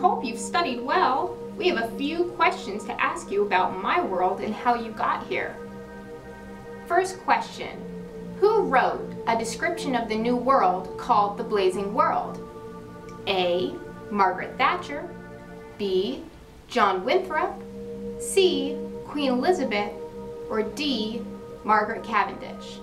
hope you've studied well. We have a few questions to ask you about my world and how you got here. First question. Who wrote a description of the New World called The Blazing World? A. Margaret Thatcher B. John Winthrop C. Queen Elizabeth or D. Margaret Cavendish?